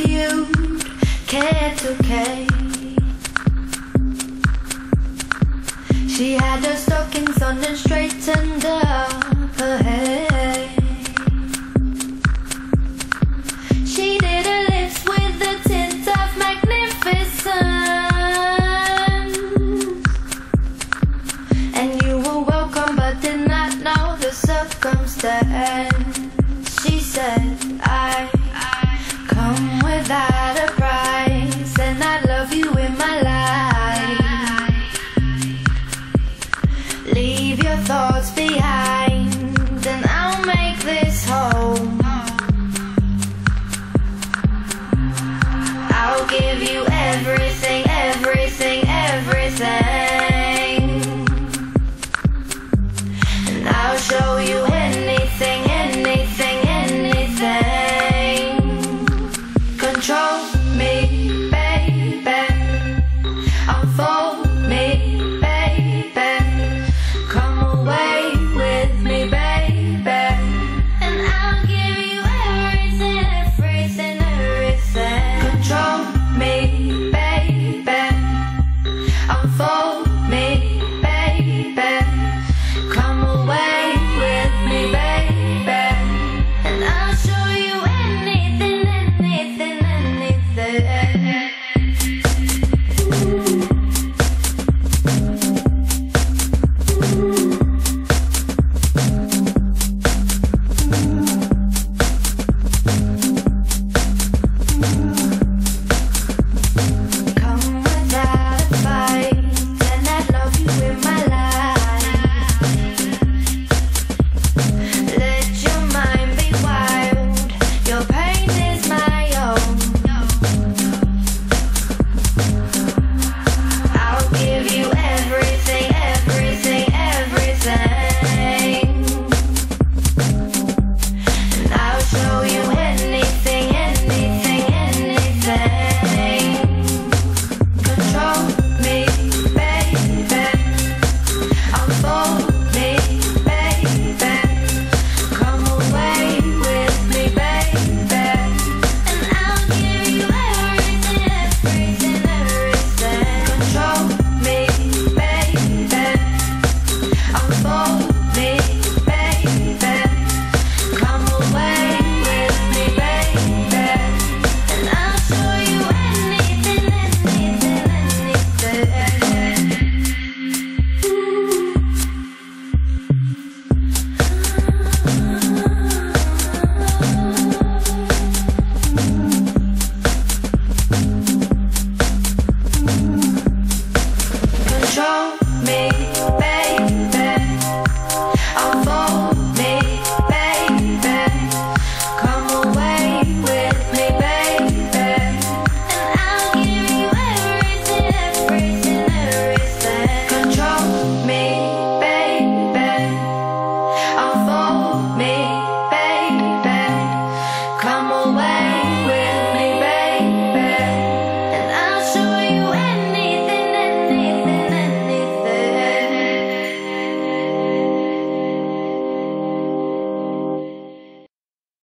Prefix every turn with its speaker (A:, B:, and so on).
A: perfumed cat to She had her stockings on and straightened up her hair. She did her lips with a tint of magnificence. And you were welcome, but did not know the circumstance. She said. Yeah. make